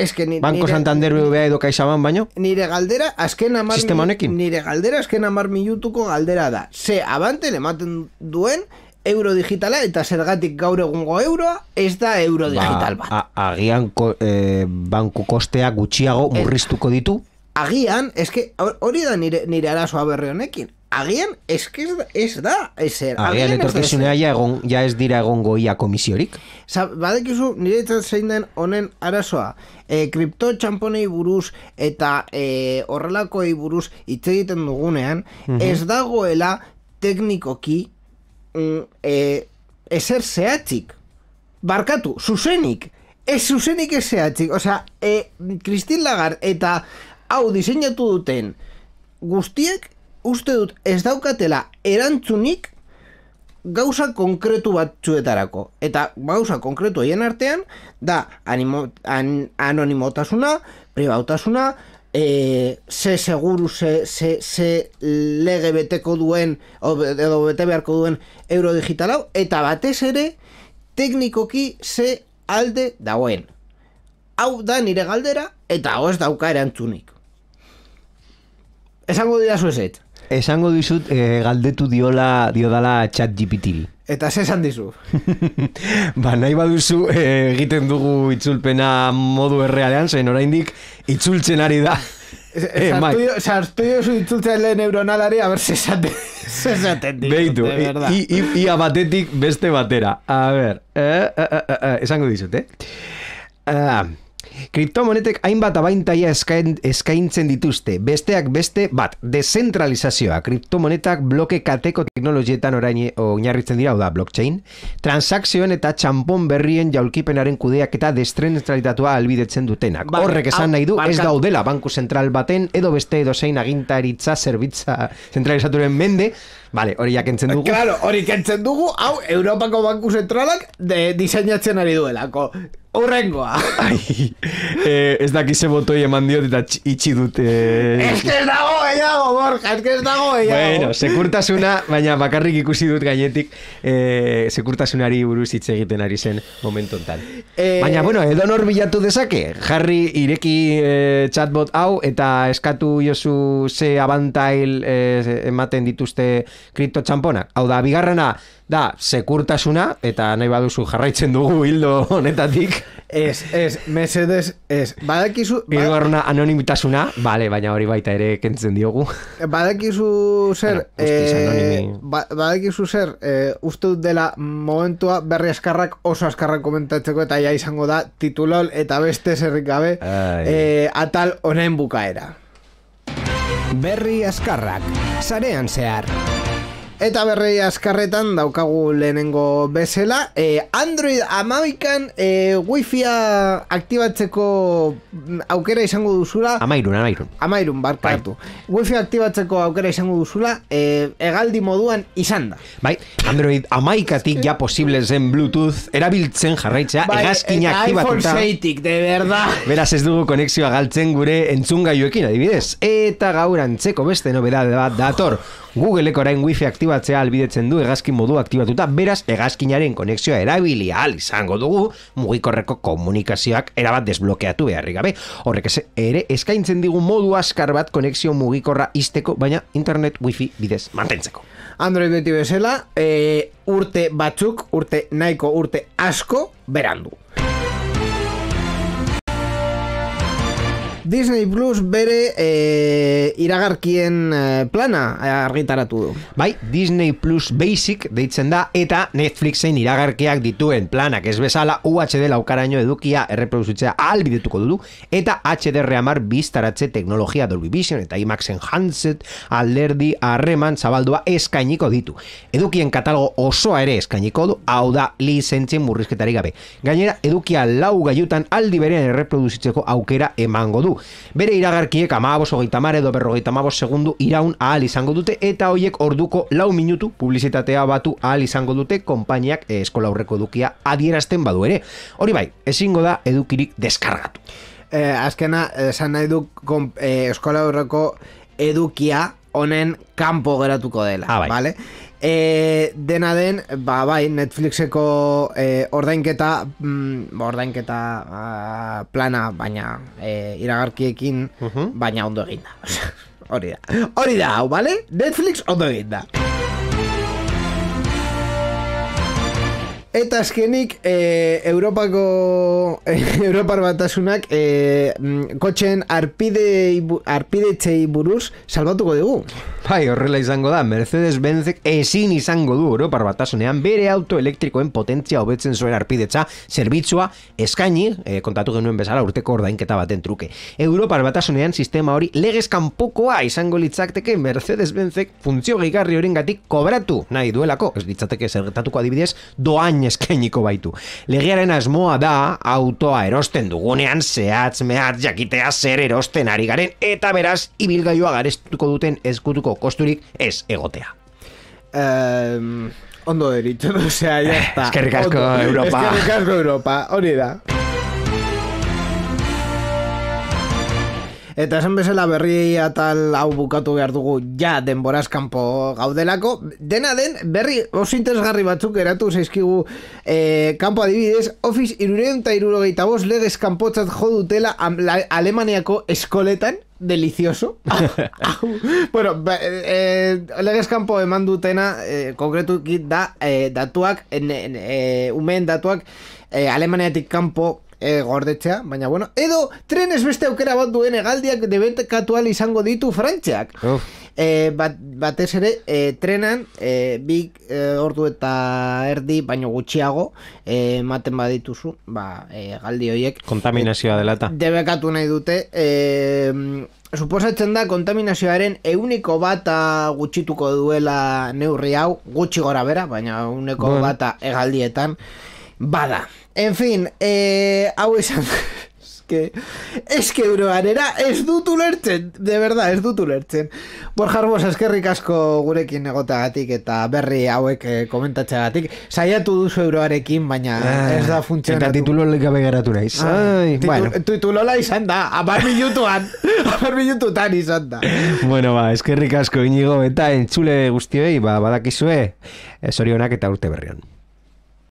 Es que ni, Banko nire- Santander BBVA edo CaixaBank baino, nire galdera azken amar Sistema mi- honekin? nire galdera azken amar minutuko galdera da ze abanten ematen duen euro digitala eta zergatik gaur egungo euroa ez da euro digital bat. a- agian ko, eh, banku kostea gutxiago murriztuko ditu, agian eske hor- hori da nire, nire arazoa berri honekin. Agian eske ez da ez da ezer agian da etorkizunea ezer. ja, egon, ja ez dira egongo ia komisiorik. Za, badekizu nire zein den honen arazoa. E, kripto txamponei buruz eta e, horrelakoei buruz hitz egiten dugunean ez dagoela teknikoki mm, e, ezer zehatzik. Barkatu, zuzenik. Ez zuzenik ez zehatzik. Osea, e, Christine Lagarde eta hau diseinatu duten guztiek uste dut ez daukatela erantzunik gauza konkretu batzuetarako. Eta gauza konkretu hien artean, da animo, an, anonimotasuna, pribautasuna, e, ze seguru, ze, ze, ze lege beteko duen, edo bete beharko duen euro digital hau, eta batez ere, teknikoki ze alde dagoen. Hau da nire galdera, eta hau dauka erantzunik. Esango dira zuezet. Esango dizut eh, galdetu diola diodala chat GPT-ri. Eta ze esan dizu. ba, nahi baduzu eh, egiten dugu itzulpena modu errealean, zein oraindik itzultzen ari da. Eh, Mike. Sartu sartu jozu itzultzen lehen neuronalari, a ber, se esaten, se esaten dizute, Beitu, ia batetik beste batera. A ber, eh, eh, eh, eh, eh, esango dizut, eh? Ah, kriptomonetek hainbat abaintaia eskain, eskaintzen dituzte. Besteak beste, bat, dezentralizazioa. Kriptomonetak bloke kateko teknologietan orain oinarritzen dira, hau da, blockchain. Transakzioen eta txampon berrien jaulkipenaren kudeak eta dezentralitatua albidetzen dutenak. Vale, Horrek esan nahi du, ez daudela banku zentral baten edo beste edo zein agintaritza zerbitza zentralizaturen mende, Vale, hori jakentzen dugu. Claro, hori kentzen dugu, hau, Europako Banku Zentralak de diseinatzen ari duelako. Urrengoa. Ai, eh, ez dakize botoi eman diot eta tx- itxi dut. Eh. es que ez dago gehiago, Borja, es que ez dago gehiago. Bueno, sekurtasuna, baina bakarrik ikusi dut gainetik eh, sekurtasunari buruz hitz egiten ari zen momentu hontan. Eh, Baina, bueno, edo nor bilatu dezake, jarri ireki eh, chatbot hau eta eskatu jozu ze abantail eh, ematen dituzte kripto txamponak. Hau da, bigarrena da sekurtasuna, eta nahi baduzu jarraitzen dugu hildo honetatik. Ez, ez, mesedez, ez. Badakizu, ba- Igorna anonimitasuna, bale, baina hori baita ere kentzen diogu. badakizu zer, Bueno, eh, ba, badakizu zer, eh, uste dut dela momentua berri askarrak oso askarrak komentatzeko eta ja izango da titulol eta beste zerrik gabe eh, atal honen bukaera. Berri askarrak, sarean zehar. Eta berri askarretan daukagu lehenengo bezala. E, Android amabikan e, Wi-Fi-a aktibatzeko mm, aukera izango duzula. Amairun, amairun. Amairun, barkatu. Wi-Fi aktibatzeko aukera izango duzula, e, egaldi moduan izan da. Bai, Android amaikatik ja posible zen Bluetooth erabiltzen jarraitzea hegazkina eta iPhone aktibatuta. 6-tik, de verdad. Beraz ez dugu konexioa galtzen gure entzungailuekin adibidez. Eta gaur antzeko beste nobedade bat dator. Googleek orain wifi aktibatzea albidetzen du hegazkin modu aktibatuta, beraz hegazkinaren konexioa erabili ahal izango dugu mugikorreko komunikazioak erabat desblokeatu beharrik gabe. Horrek ere eskaintzen digu modu askar bat konexio mugikorra izteko, baina internet wifi bidez mantentzeko. Android beti bezala, e, urte batzuk, urte nahiko urte asko, berandu. Disney Plus bere e, iragarkien e, plana argitaratu du. Bai, Disney Plus Basic deitzen da eta Netflixen iragarkiak dituen planak ez bezala UHD laukaraino edukia erreproduzitzea ahalbidetuko dudu eta HDR amar biztaratze teknologia Dolby Vision eta IMAX Enhanced alderdi harreman zabaldua eskainiko ditu. Edukien katalogo osoa ere eskainiko du, hau da lizentzien murrizketari gabe. Gainera, edukia lau gaiutan aldi berean erreproduzitzeko aukera emango du. Bere iragarkiek amabos hogeita mar edo berrogeita amabos segundu iraun ahal izango dute eta hoiek orduko lau minutu publizitatea batu ahal izango dute konpainiak eh, eskola aurreko edukia adierazten badu ere. Hori bai, ezingo da edukirik deskargatu. E, azkena, esan nahi du kom, e, eskola aurreko edukia honen kanpo geratuko dela, Ah, bai. vale? E, dena den, ba, bai, Netflixeko e, ordainketa, mm, ordainketa ah, plana, baina e, iragarkiekin, baina ondo eginda. Hori da. Hori da, hau, bale? Netflix ondo eginda. Eta azkenik, e, Europako Europar batasunak e, mm, kotxen arpide, arpidetzei buruz salbatuko dugu. Bai, horrela izango da, Mercedes-Benzek ezin izango du Europar batasunean bere auto elektrikoen potentzia hobetzen zuen arpidetza zerbitzua eskaini, eh, kontatu genuen bezala urteko ordainketa baten truke. Europar batasunean sistema hori legez kanpokoa izango litzakteke Mercedes-Benzek funtzio gehigarri horengatik kobratu nahi duelako, ez litzateke zergetatuko adibidez, doain eskainiko baitu. Legearen asmoa da autoa erosten dugunean zehatz mehatz jakitea zer erosten ari garen eta beraz ibilgailua garestuko duten ezkutuko kosturik ez egotea. Um, ondo deritxo, osea, ya está. Eskerrik asko. Europa. Eskerrik asko, Europa, hori da. Eta esan bezala berri atal hau bukatu behar dugu ja denboraz kanpo gaudelako. Dena den, berri oso interesgarri batzuk eratu zaizkigu eh, kanpo adibidez, Office irureun eta irurogeita bost legez kanpotzat jo dutela am- la- Alemaniako eskoletan, delicioso. Bueno, ba, eh, legez kanpo eman dutena, eh, konkretuki da, eh, datuak, en, en, eh, umeen datuak, eh, Alemaniatik kanpo e, gordetzea, baina bueno, edo trenes beste aukera bat duen egaldiak debekatu ahal izango ditu frantziak. Uf. E, bat, batez ere, e, trenan, e, bi e, ordu eta erdi, baino gutxiago, ematen badituzu, ba, e, galdi horiek. Kontaminazioa delata. Debekatu nahi dute, e, suposatzen da kontaminazioaren euniko bata gutxituko duela neurri hau, gutxi gora bera, baina euniko Bueno. bata egaldietan, bada. En fin, e, hau esan... que, es que euroarera ez dut ulertzen, de verdad, ez dut ulertzen. Borja Arbos, eskerrik asko gurekin egoteagatik eta berri hauek eh, komentatzeagatik. Saiatu duzu euroarekin, baina ez da funtzionatu. Eta titulo gabe geratu naiz. Ai, Titu- bueno. Titulola izan da, amar minutuan, amar minututan izan da. bueno, ba, eskerrik asko inigo eta entzule guztioi, ba, badakizue, eh, zorionak eta urte berrion.